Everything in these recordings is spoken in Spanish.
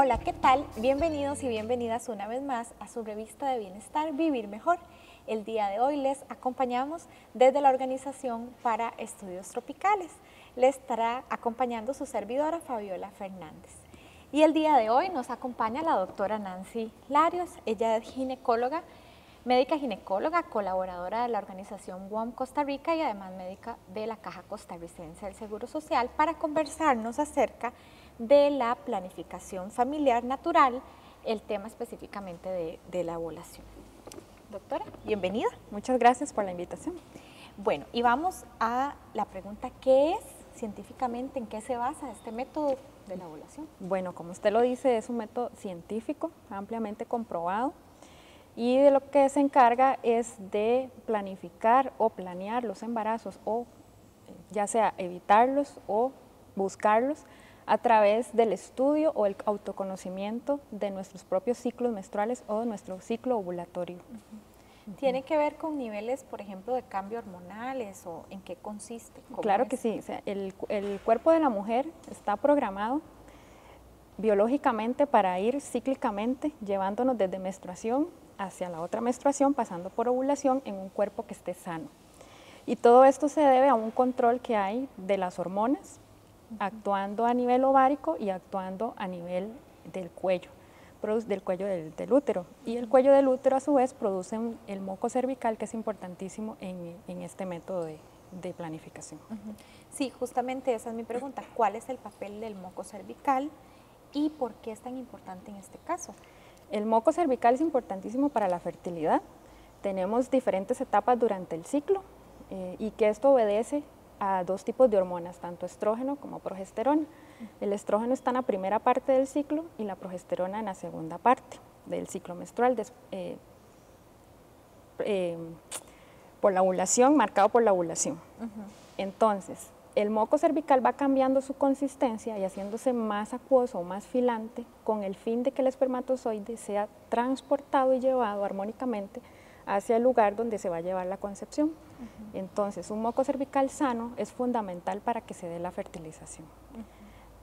Hola, ¿qué tal? Bienvenidos y bienvenidas una vez más a su revista de bienestar Vivir Mejor. El día de hoy les acompañamos desde la Organización para Estudios Tropicales. Les estará acompañando su servidora Fabiola Fernández. Y el día de hoy nos acompaña la doctora Nancy Larios. Ella es ginecóloga, médica ginecóloga, colaboradora de la organización WOM Costa Rica y además médica de la Caja Costarricense del Seguro Social para conversarnos acerca de la planificación familiar natural, el tema específicamente de, la ovulación. Doctora, bienvenida. Muchas gracias por la invitación. Bueno, y vamos a la pregunta, ¿qué es científicamente, en qué se basa este método de la ovulación? Bueno, como usted lo dice, es un método científico, ampliamente comprobado, y de lo que se encarga es de planificar o planear los embarazos, o eh, ya sea evitarlos o buscarlos a través del estudio o el autoconocimiento de nuestros propios ciclos menstruales o nuestro ciclo ovulatorio. ¿Tiene que ver con niveles, por ejemplo, de cambio hormonales o en qué consiste? Claro que sí, el, el cuerpo de la mujer está programado biológicamente para ir cíclicamente llevándonos desde menstruación hacia la otra menstruación, pasando por ovulación en un cuerpo que esté sano. Y todo esto se debe a un control que hay de las hormonas, actuando a nivel ovárico y actuando a nivel del cuello, del cuello del, útero. Y el cuello del útero a su vez produce el moco cervical que es importantísimo en, este método de, planificación. Sí, justamente esa es mi pregunta. ¿Cuál es el papel del moco cervical y por qué es tan importante en este caso? El moco cervical es importantísimo para la fertilidad. Tenemos diferentes etapas durante el ciclo eh, y que esto obedece a dos tipos de hormonas, tanto estrógeno como progesterona. El estrógeno está en la primera parte del ciclo y la progesterona en la segunda parte del ciclo menstrual, eh, eh, por la ovulación, marcado por la ovulación. Entonces, el moco cervical va cambiando su consistencia y haciéndose más acuoso o más filante con el fin de que el espermatozoide sea transportado y llevado armónicamente hacia el lugar donde se va a llevar la concepción. Entonces, un moco cervical sano es fundamental para que se dé la fertilización.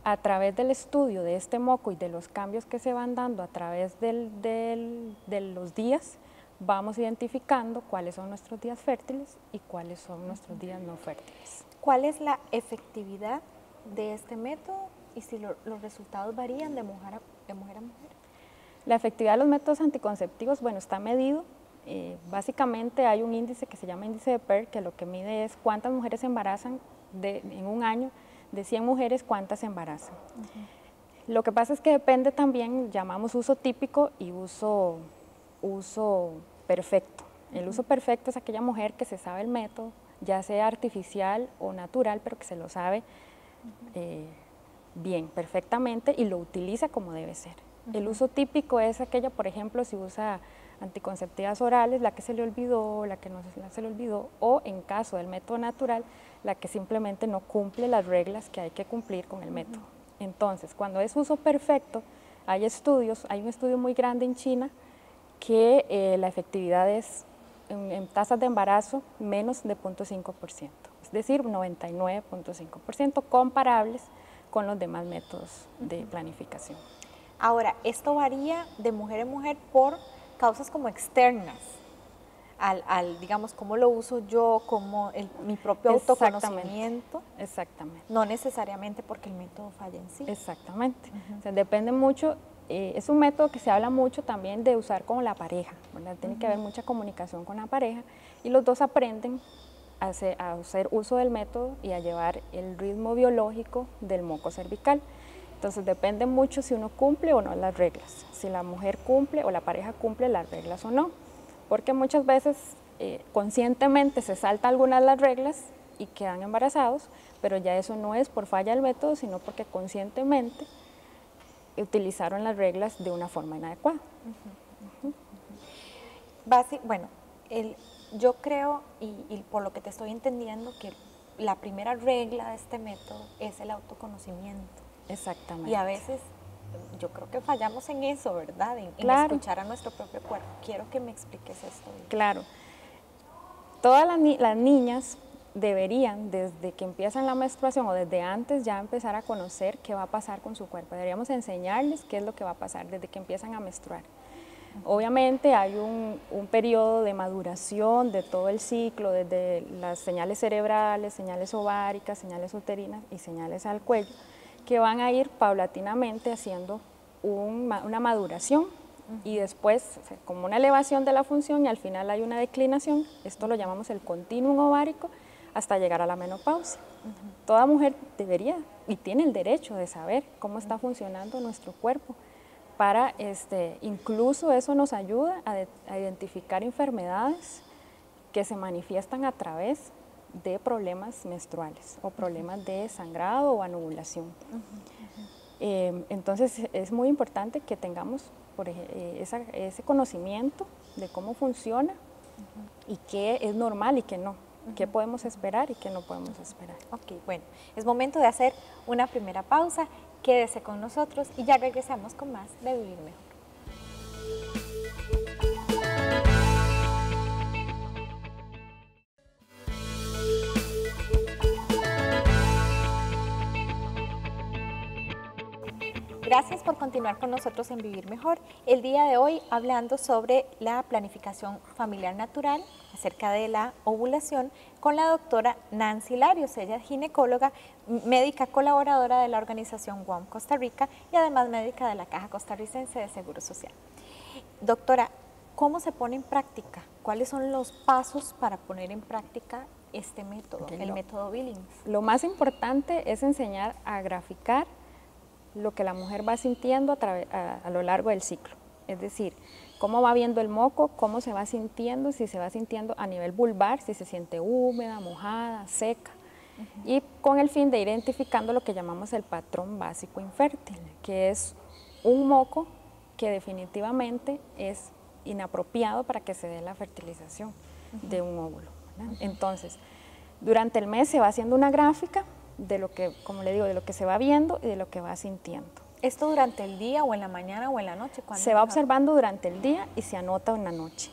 A través del estudio de este moco y de los cambios que se van dando a través de los días, vamos identificando cuáles son nuestros días fértiles y cuáles son nuestros días no fértiles. ¿Cuál es la efectividad de este método y si los resultados varían de mujer, a, de mujer a mujer? La efectividad de los métodos anticonceptivos, bueno, está medido eh, básicamente hay un índice que se llama índice de PER, que lo que mide es cuántas mujeres se embarazan en un año, de 100 mujeres cuántas se embarazan. Lo que pasa es que depende también, llamamos uso típico y uso, uso perfecto. El uso perfecto es aquella mujer que se sabe el método, ya sea artificial o natural, pero que se lo sabe eh, bien, perfectamente y lo utiliza como debe ser. El uso típico es aquella, por ejemplo, si usa anticonceptivas orales, la que se le olvidó, la que no se le olvidó, o en caso del método natural, la que simplemente no cumple las reglas que hay que cumplir con el método. Entonces, cuando es uso perfecto, hay estudios, hay un estudio muy grande en China que eh, la efectividad es en, tasas de embarazo menos de 0.5%, es decir, 99.5% comparables con los demás métodos de planificación. Ahora, esto varía de mujer en mujer por causas como externas al, digamos, cómo lo uso yo, como el, mi propio autoconocimiento. Exactamente. No necesariamente porque el método falla en sí. Exactamente. depende mucho, eh, es un método que se habla mucho también de usar con la pareja, Tiene que haber mucha comunicación con la pareja y los dos aprenden a hacer, a hacer uso del método y a llevar el ritmo biológico del moco cervical. Entonces depende mucho si uno cumple o no las reglas, si la mujer cumple o la pareja cumple las reglas o no, porque muchas veces eh, conscientemente se salta algunas de las reglas y quedan embarazados, pero ya eso no es por falla del método, sino porque conscientemente utilizaron las reglas de una forma inadecuada. bueno, yo creo, y por lo que te estoy entendiendo, que la primera regla de este método es el autoconocimiento Exactamente. Y a veces yo creo que fallamos en eso, ¿verdad? En, escuchar a nuestro propio cuerpo. Quiero que me expliques esto. Claro. Todas las, niñas deberían, desde que empiezan la menstruación o desde antes, ya empezar a conocer qué va a pasar con su cuerpo. Deberíamos enseñarles qué es lo que va a pasar desde que empiezan a menstruar. Obviamente hay un, un, periodo de maduración de todo el ciclo, desde las señales cerebrales, señales ováricas, señales uterinas y señales al cuello, que van a ir paulatinamente haciendo una maduración y después como una elevación de la función y al final hay una declinación, esto lo llamamos el continuum ovárico hasta llegar a la menopausia. Toda mujer debería y tiene el derecho de saber cómo está funcionando nuestro cuerpo para este, incluso eso nos ayuda a, identificar enfermedades que se manifiestan a través de problemas menstruales o problemas de sangrado o anovulación. Em, entonces es muy importante que tengamos por eh, ese conocimiento de cómo funciona y qué es normal y qué no, qué podemos esperar y qué no podemos esperar. Ok, bueno, es momento de hacer una primera pausa Quédese con nosotros y ya regresamos con más de Vivir Mejor. Gracias por continuar con nosotros en Vivir Mejor. El día de hoy hablando sobre la planificación familiar natural, acerca de la ovulación, con la doctora Nancy Larios. Ella es ginecóloga, médica colaboradora de la organización WOM Costa Rica y además médica de la Caja Costarricense de Seguro Social. Doctora, ¿cómo se pone en práctica? ¿Cuáles son los pasos para poner en práctica este método, el método Billings? Lo más importante es enseñar a graficar lo que la mujer va sintiendo a, lo largo del ciclo. Es decir, cómo va viendo el moco, cómo se va sintiendo, si se va sintiendo a nivel vulvar, si se siente húmeda, mojada, seca. Y con el fin de identificando lo que llamamos el patrón básico infértil, que es un moco que definitivamente es inapropiado para que se dé la fertilización de un óvulo. Entonces, durante el mes se va haciendo una gráfica de lo que, como le digo, de lo que se va viendo y de lo que va sintiendo. ¿Esto durante el día o en la mañana o en la noche? Se va observando durante el día y se anota en la noche.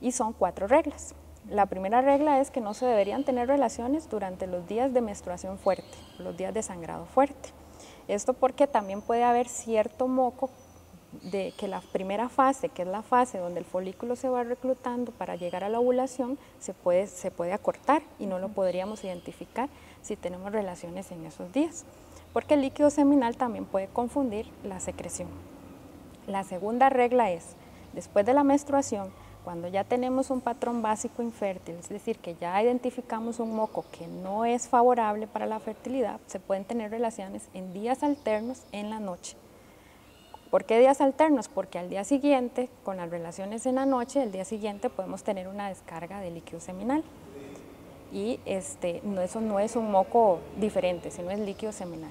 Y son cuatro reglas. La primera regla es que no se deberían tener relaciones durante los días de menstruación fuerte, los días de sangrado fuerte. Esto porque también puede haber cierto moco de que la primera fase, que es la fase donde el folículo se va reclutando para llegar a la ovulación, se puede, se puede acortar y no lo podríamos identificar si tenemos relaciones en esos días, porque el líquido seminal también puede confundir la secreción. La segunda regla es, después de la menstruación, cuando ya tenemos un patrón básico infértil, es decir, que ya identificamos un moco que no es favorable para la fertilidad, se pueden tener relaciones en días alternos en la noche. ¿Por qué días alternos? Porque al día siguiente, con las relaciones en la noche, el día siguiente podemos tener una descarga de líquido seminal y este, no, eso no es un moco diferente, sino es líquido seminal.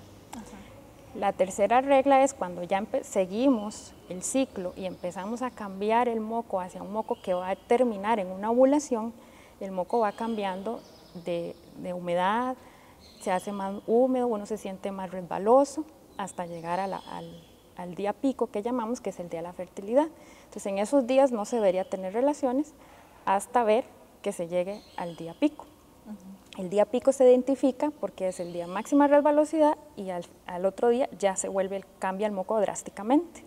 La tercera regla es cuando ya seguimos el ciclo y empezamos a cambiar el moco hacia un moco que va a terminar en una ovulación, el moco va cambiando de, humedad, se hace más húmedo, uno se siente más resbaloso hasta llegar al, al día pico que llamamos, que es el día de la fertilidad. Entonces en esos días no se debería tener relaciones hasta ver que se llegue al día pico. El día pico se identifica porque es el día máxima resbalosidad y al, otro día ya se vuelve, cambia el moco drásticamente.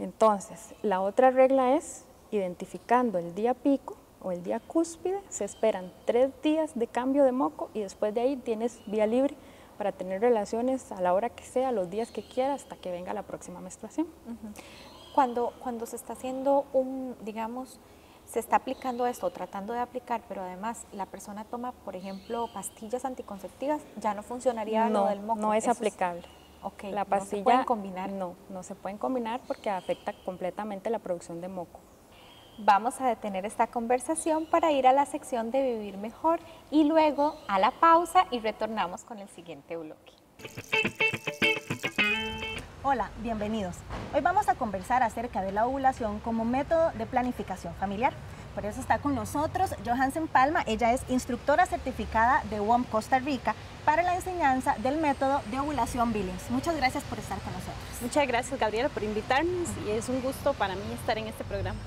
Entonces, la otra regla es, identificando el día pico o el día cúspide, se esperan tres días de cambio de moco y después de ahí tienes vía libre para tener relaciones a la hora que sea, los días que quieras, hasta que venga la próxima menstruación. cuando, cuando se está haciendo un, digamos, se está aplicando esto, tratando de aplicar, pero además la persona toma, por ejemplo, pastillas anticonceptivas, ya no funcionaría no, lo del moco. No es aplicable. Okay, la pastilla, no se pueden combinar. No, no se pueden combinar porque afecta completamente la producción de moco. Vamos a detener esta conversación para ir a la sección de Vivir Mejor y luego a la pausa y retornamos con el siguiente bloque. Hola, bienvenidos. Hoy vamos a conversar acerca de la ovulación como método de planificación familiar. Por eso está con nosotros Johansen Palma. Ella es instructora certificada de WOM Costa Rica para la enseñanza del método de ovulación Billings. Muchas gracias por estar con nosotros. Muchas gracias, Gabriela, por invitarnos y es un gusto para mí estar en este programa.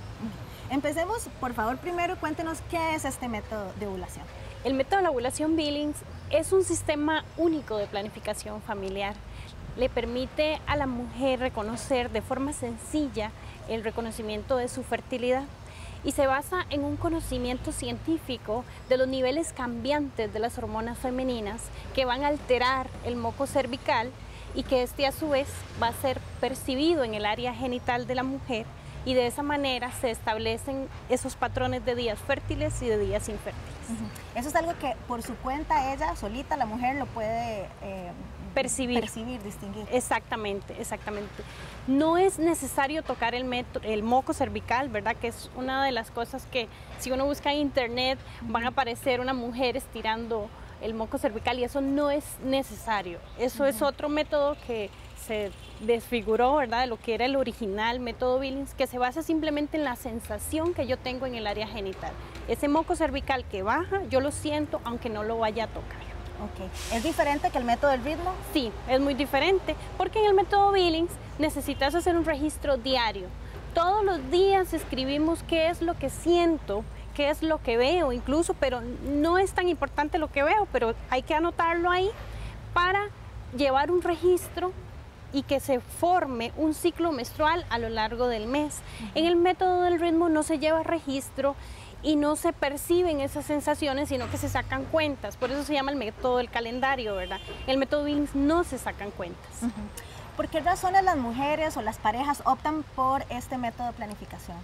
Empecemos, por favor, primero cuéntenos qué es este método de ovulación. El método de la ovulación Billings es un sistema único de planificación familiar. Le permite a la mujer reconocer de forma sencilla el reconocimiento de su fertilidad y se basa en un conocimiento científico de los niveles cambiantes de las hormonas femeninas que van a alterar el moco cervical y que este a su vez va a ser percibido en el área genital de la mujer y de esa manera se establecen esos patrones de días fértiles y de días infértiles. Eso es algo que por su cuenta ella, solita, la mujer lo puede eh, percibir. percibir, distinguir. Exactamente, exactamente. No es necesario tocar el, el moco cervical, ¿verdad? Que es una de las cosas que si uno busca en internet van a aparecer una mujer estirando el moco cervical y eso no es necesario. Eso es otro método que se desfiguró, ¿verdad? De lo que era el original método Billings, que se basa simplemente en la sensación que yo tengo en el área genital. Ese moco cervical que baja, yo lo siento aunque no lo vaya a tocar. Ok. ¿Es diferente que el método del ritmo? Sí, es muy diferente, porque en el método Billings necesitas hacer un registro diario. Todos los días escribimos qué es lo que siento, qué es lo que veo incluso, pero no es tan importante lo que veo, pero hay que anotarlo ahí para llevar un registro y que se forme un ciclo menstrual a lo largo del mes. En el método del ritmo no se lleva registro y no se perciben esas sensaciones, sino que se sacan cuentas. Por eso se llama el método del calendario, ¿verdad? El método Billings no se sacan cuentas. ¿Por qué razones las mujeres o las parejas optan por este método de planificación?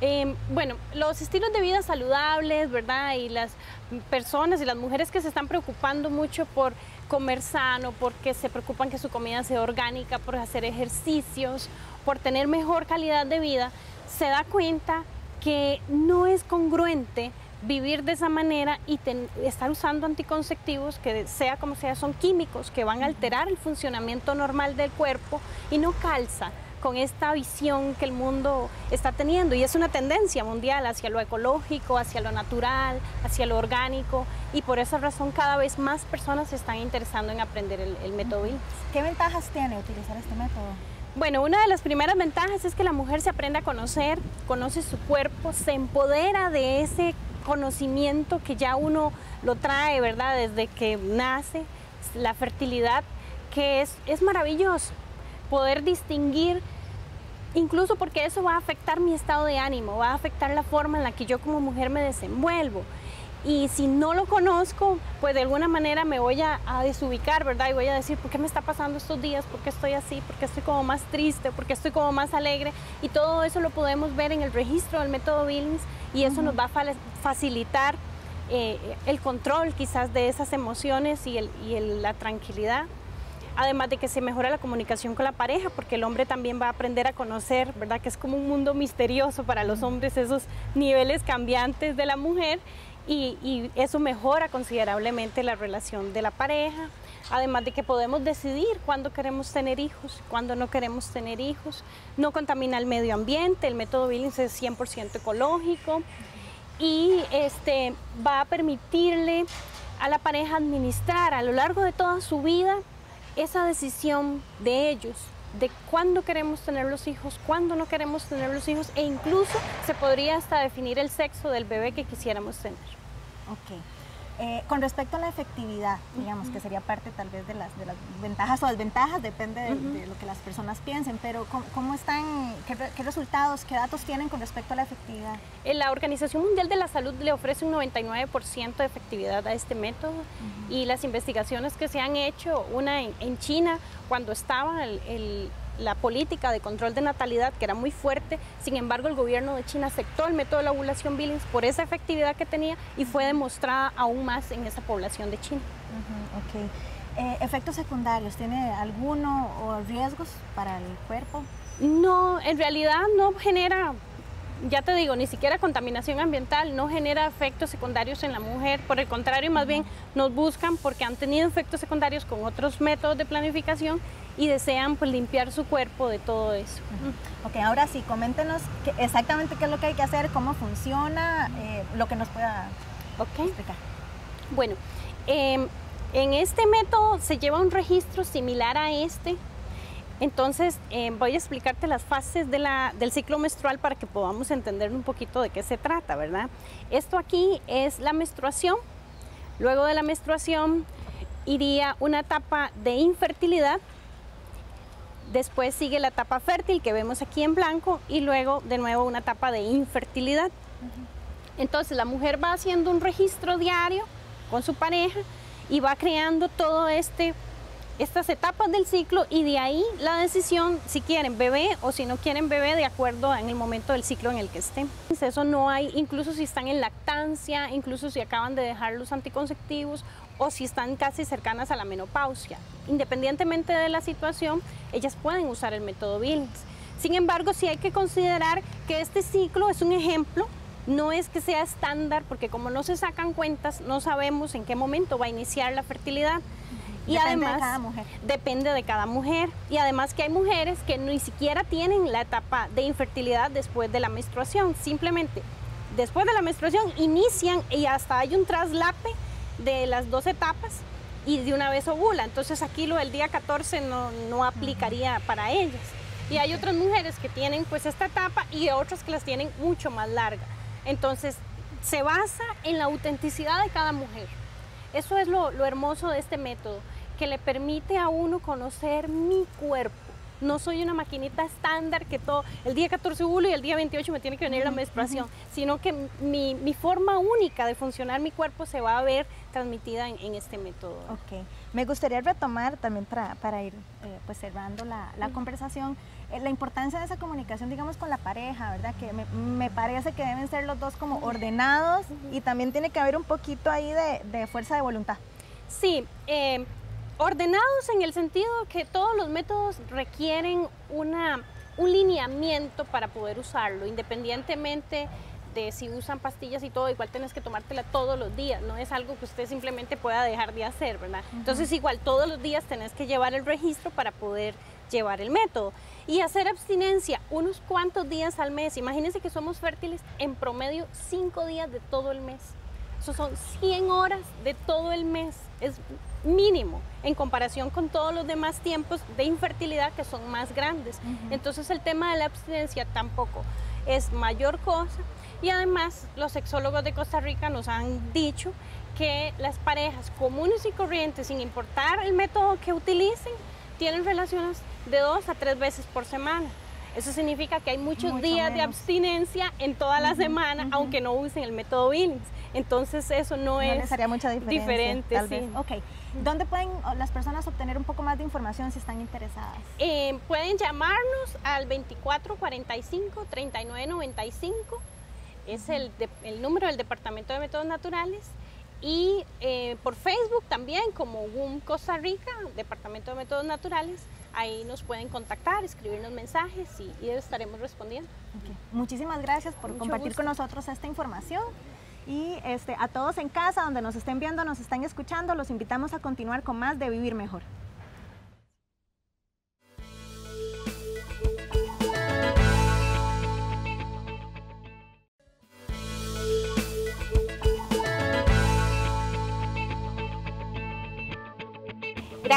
Em, bueno, los estilos de vida saludables, ¿verdad? Y las personas y las mujeres que se están preocupando mucho por comer sano, porque se preocupan que su comida sea orgánica, por hacer ejercicios, por tener mejor calidad de vida, se da cuenta que no es congruente vivir de esa manera y estar usando anticonceptivos que sea como sea son químicos que van a alterar el funcionamiento normal del cuerpo y no calza con esta visión que el mundo está teniendo. Y es una tendencia mundial hacia lo ecológico, hacia lo natural, hacia lo orgánico. Y por esa razón cada vez más personas se están interesando en aprender el, método ¿Qué ventajas tiene utilizar este método? Bueno, una de las primeras ventajas es que la mujer se aprende a conocer, conoce su cuerpo, se empodera de ese conocimiento que ya uno lo trae, ¿verdad? Desde que nace, la fertilidad, que es, es maravilloso poder distinguir, incluso porque eso va a afectar mi estado de ánimo, va a afectar la forma en la que yo como mujer me desenvuelvo. Y si no lo conozco, pues de alguna manera me voy a, desubicar, ¿verdad? Y voy a decir, ¿por qué me está pasando estos días? ¿Por qué estoy así? ¿Por qué estoy como más triste? ¿Por qué estoy como más alegre? Y todo eso lo podemos ver en el registro del método Billings y eso nos va a facilitar eh, el control quizás de esas emociones y, la tranquilidad además de que se mejora la comunicación con la pareja, porque el hombre también va a aprender a conocer, ¿verdad? Que es como un mundo misterioso para los hombres, esos niveles cambiantes de la mujer, y, eso mejora considerablemente la relación de la pareja, además de que podemos decidir cuándo queremos tener hijos, cuándo no queremos tener hijos, no contamina el medio ambiente, el método Billings es 100% ecológico y este, va a permitirle a la pareja administrar a lo largo de toda su vida esa decisión de ellos, de cuándo queremos tener los hijos, cuándo no queremos tener los hijos e incluso se podría hasta definir el sexo del bebé que quisiéramos tener. Ok. Eh, con respecto a la efectividad, digamos que sería parte tal vez de las, de las ventajas o desventajas, depende de, lo que las personas piensen, pero ¿cómo, están, qué, resultados, qué datos tienen con respecto a la efectividad? Eh, la Organización Mundial de la Salud le ofrece un 99% de efectividad a este método y las investigaciones que se han hecho, una en, China, cuando estaba el la política de control de natalidad, que era muy fuerte, sin embargo el gobierno de China aceptó el método de la ovulación Billings por esa efectividad que tenía y fue demostrada aún más en esa población de China. Eh, ¿Efectos secundarios? ¿Tiene alguno o riesgos para el cuerpo? No, en realidad no genera ya te digo, ni siquiera contaminación ambiental, no genera efectos secundarios en la mujer, por el contrario, más bien nos buscan porque han tenido efectos secundarios con otros métodos de planificación y desean pues limpiar su cuerpo de todo eso. Ok, ahora sí, coméntenos exactamente qué es lo que hay que hacer, cómo funciona, eh, lo que nos pueda explicar. Bueno, em, en este método se lleva un registro similar a este, Entonces, eh, voy a explicarte las fases de la, del ciclo menstrual para que podamos entender un poquito de qué se trata, ¿verdad? Esto aquí es la menstruación. Luego de la menstruación iría una etapa de infertilidad. Después sigue la etapa fértil que vemos aquí en blanco y luego de nuevo una etapa de infertilidad. Entonces la mujer va haciendo un registro diario con su pareja y va creando todo este estas etapas del ciclo y de ahí la decisión si quieren bebé o si no quieren bebé de acuerdo en el momento del ciclo en el que estén. Eso no hay, incluso si están en lactancia, incluso si acaban de dejar los anticonceptivos o si están casi cercanas a la menopausia. Independientemente de la situación, ellas pueden usar el método Billings. Sin embargo, sí hay que considerar que este ciclo es un ejemplo no es que sea estándar, porque como no se sacan cuentas, no sabemos en qué momento va a iniciar la fertilidad. Y depende además, de cada mujer. Depende de cada mujer. Y además que hay mujeres que ni siquiera tienen la etapa de infertilidad después de la menstruación. Simplemente después de la menstruación inician y hasta hay un traslape de las dos etapas y de una vez ovula. Entonces aquí lo del día 14 no, no aplicaría para ellas. Y hay otras mujeres que tienen pues esta etapa y otras que las tienen mucho más larga. Entonces se basa en la autenticidad de cada mujer. Eso es lo, hermoso de este método, que le permite a uno conocer mi cuerpo. No soy una maquinita estándar que todo, el día 14 ovulo y el día 28 me tiene que venir la menstruación, sino que mi, forma única de funcionar mi cuerpo se va a ver transmitida en, este método. Ok, me gustaría retomar también para, ir eh, pues cerrando la, conversación, eh, la importancia de esa comunicación, digamos, con la pareja, ¿verdad? Que me, parece que deben ser los dos como ordenados y también tiene que haber un poquito ahí de, fuerza de voluntad. Sí, eh, ordenados en el sentido que todos los métodos requieren una, un lineamiento para poder usarlo, independientemente de si usan pastillas y todo, igual tienes que tomártela todos los días, no es algo que usted simplemente pueda dejar de hacer, ¿verdad? Entonces igual todos los días tenés que llevar el registro para poder llevar el método. Y hacer abstinencia unos cuantos días al mes, imagínense que somos fértiles en promedio cinco días de todo el mes. Eso son 100 horas de todo el mes, es mínimo en comparación con todos los demás tiempos de infertilidad que son más grandes. Entonces el tema de la abstinencia tampoco es mayor cosa y además los sexólogos de Costa Rica nos han dicho que las parejas comunes y corrientes, sin importar el método que utilicen, tienen relaciones de dos a tres veces por semana. Eso significa que hay muchos días de abstinencia en toda la semana, aunque no usen el método Billings. Entonces eso no, es mucha diferente. Tal vez. Ok. ¿Dónde pueden las personas obtener un poco más de información si están interesadas? Eh, pueden llamarnos al 2445 3995. Es el, el número del Departamento de Métodos Naturales y eh, por Facebook también como WUM Costa Rica, Departamento de Métodos Naturales. Ahí nos pueden contactar, escribirnos mensajes y, estaremos respondiendo. Muchísimas gracias por compartir con nosotros esta información. Y este, a todos en casa, donde nos estén viendo, nos están escuchando, los invitamos a continuar con más de Vivir Mejor.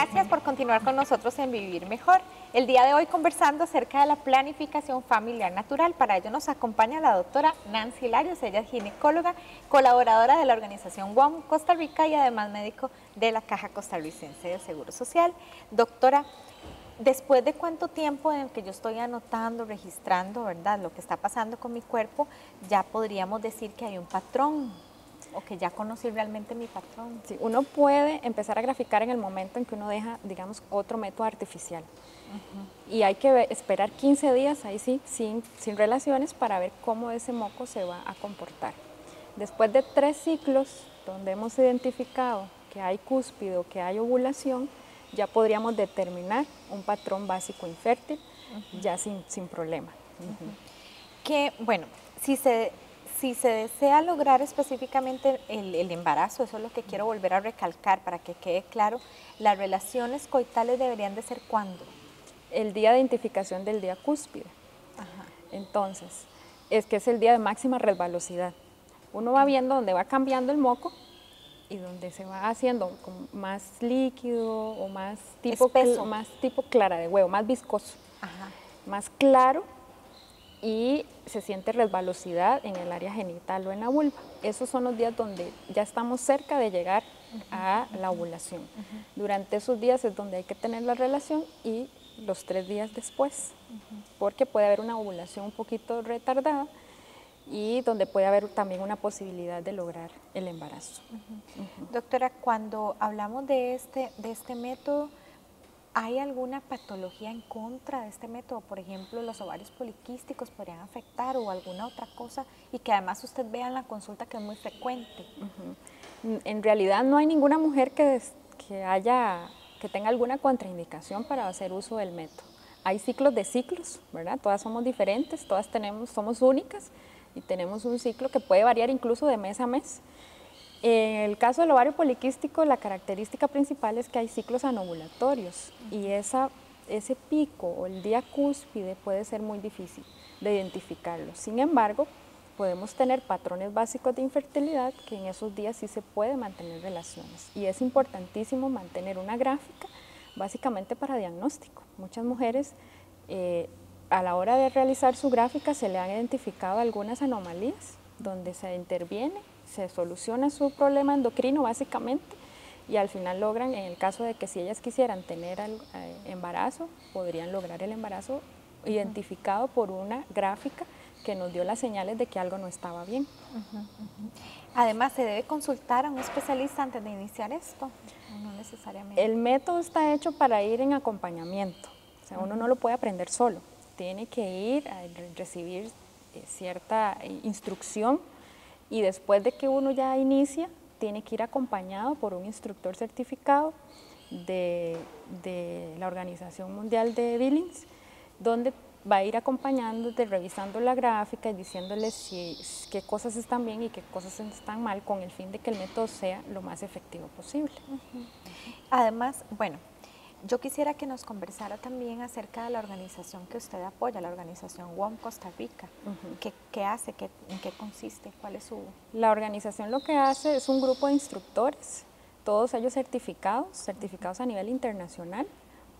Gracias por continuar con nosotros en Vivir Mejor. El día de hoy conversando acerca de la planificación familiar natural. Para ello nos acompaña la doctora Nancy Larios, ella es ginecóloga, colaboradora de la organización WOM Costa Rica y además médico de la Caja Costarricense del Seguro Social. Doctora, después de cuánto tiempo en que yo estoy anotando, registrando, ¿verdad? Lo que está pasando con mi cuerpo, ya podríamos decir que hay un patrón o que ya conocí realmente mi patrón. Sí, uno puede empezar a graficar en el momento en que uno deja, digamos, otro método artificial. Y hay que esperar 15 días ahí sí, sin, sin relaciones, para ver cómo ese moco se va a comportar. Después de tres ciclos donde hemos identificado que hay cúspide o que hay ovulación, ya podríamos determinar un patrón básico infértil, ya sin, sin problema. Que, bueno, si se si se desea lograr específicamente el, embarazo, eso es lo que quiero volver a recalcar para que quede claro, las relaciones coitales deberían de ser cuándo? El día de identificación del día cúspide. Entonces, es que es el día de máxima resbalosidad. Uno va viendo dónde va cambiando el moco y donde se va haciendo más líquido o más tipo, más tipo clara de huevo, más viscoso, más claro y se siente resbalosidad en el área genital o en la vulva. Esos son los días donde ya estamos cerca de llegar a la ovulación. Durante esos días es donde hay que tener la relación y los tres días después, porque puede haber una ovulación un poquito retardada y donde puede haber también una posibilidad de lograr el embarazo. Doctora, cuando hablamos de este, de este método, ¿hay alguna patología en contra de este método? Por ejemplo, los ovarios poliquísticos podrían afectar o alguna otra cosa y que además usted vea en la consulta que es muy frecuente. En realidad no hay ninguna mujer que, que, haya, que tenga alguna contraindicación para hacer uso del método. Hay ciclos de ciclos, ¿verdad? Todas somos diferentes, todas tenemos, somos únicas y tenemos un ciclo que puede variar incluso de mes a mes. En el caso del ovario poliquístico, la característica principal es que hay ciclos anovulatorios y ese pico o el día cúspide puede ser muy difícil de identificarlo. Sin embargo, podemos tener patrones básicos de infertilidad que en esos días sí se puede mantener relaciones y es importantísimo mantener una gráfica básicamente para diagnóstico. Muchas mujeres eh, a la hora de realizar su gráfica se le han identificado algunas anomalías donde se interviene, se soluciona su problema endocrino básicamente y al final logran, en el caso de que si ellas quisieran tener el, eh, embarazo, podrían lograr el embarazo identificado por una gráfica que nos dio las señales de que algo no estaba bien. Además, ¿se debe consultar a un especialista antes de iniciar esto? No necesariamente. El método está hecho para ir en acompañamiento, o sea, uno no lo puede aprender solo tiene que ir a recibir cierta eh, instrucción y después de que uno ya inicia, tiene que ir acompañado por un instructor certificado de, la Organización Mundial de Billings, donde va a ir acompañándote, revisando la gráfica y diciéndoles si, qué cosas están bien y qué cosas están mal con el fin de que el método sea lo más efectivo posible. Además, bueno, yo quisiera que nos conversara también acerca de la organización que usted apoya, la organización WOM Costa Rica. ¿Qué, hace? Qué, ¿En qué consiste? ¿Cuál es su...? La organización lo que hace es un grupo de instructores, todos ellos certificados, certificados a nivel internacional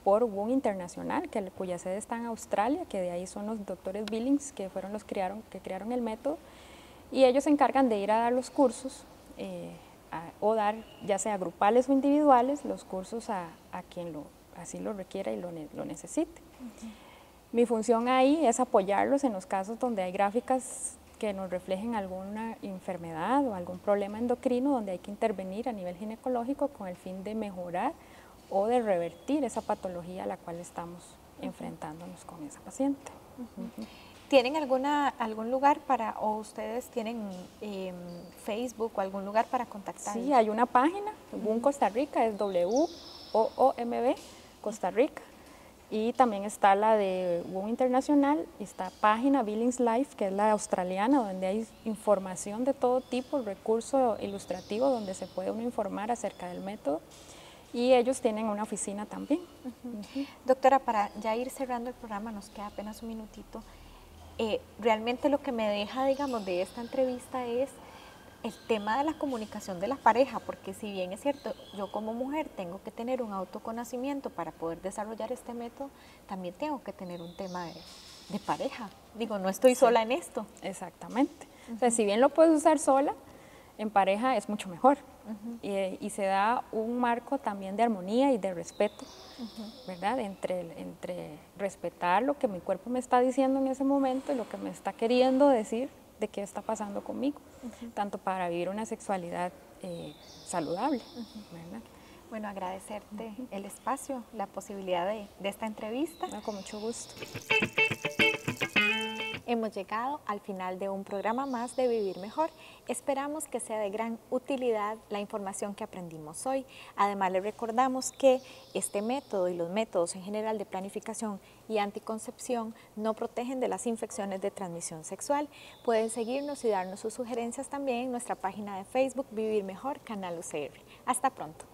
por WOM Internacional, que, cuya sede está en Australia, que de ahí son los doctores Billings, que fueron los crearon, que crearon el método, y ellos se encargan de ir a dar los cursos eh, o dar, ya sea grupales o individuales, los cursos a, quien lo, así lo requiera y lo, lo necesite. Mi función ahí es apoyarlos en los casos donde hay gráficas que nos reflejen alguna enfermedad o algún problema endocrino donde hay que intervenir a nivel ginecológico con el fin de mejorar o de revertir esa patología a la cual estamos enfrentándonos con esa paciente. ¿Tienen alguna, algún lugar para, o ustedes tienen em, Facebook o algún lugar para contactar? Sí, hay una página, WOM Costa Rica, es W-O-O-M-B Costa Rica. Y también está la de WOM Internacional, esta página Billings Life, que es la australiana, donde hay información de todo tipo, recurso ilustrativo donde se puede uno informar acerca del método. Y ellos tienen una oficina también. Doctora, para ya ir cerrando el programa, nos queda apenas un minutito. Eh, realmente lo que me deja, digamos, de esta entrevista es el tema de la comunicación de la pareja, porque si bien es cierto, yo como mujer tengo que tener un autoconocimiento para poder desarrollar este método, también tengo que tener un tema de, pareja. Digo, no estoy sola en esto. Exactamente. O sea, si bien lo puedes usar sola, en pareja es mucho mejor y, se da un marco también de armonía y de respeto, ¿verdad? Entre, entre respetar lo que mi cuerpo me está diciendo en ese momento y lo que me está queriendo decir de qué está pasando conmigo, tanto para vivir una sexualidad eh, saludable, ¿verdad? Bueno, agradecerte el espacio, la posibilidad de, de esta entrevista. con mucho gusto. Hemos llegado al final de un programa más de Vivir Mejor. Esperamos que sea de gran utilidad la información que aprendimos hoy. Además, les recordamos que este método y los métodos en general de planificación y anticoncepción no protegen de las infecciones de transmisión sexual. Pueden seguirnos y darnos sus sugerencias también en nuestra página de Facebook Vivir Mejor, Canal UCR. Hasta pronto.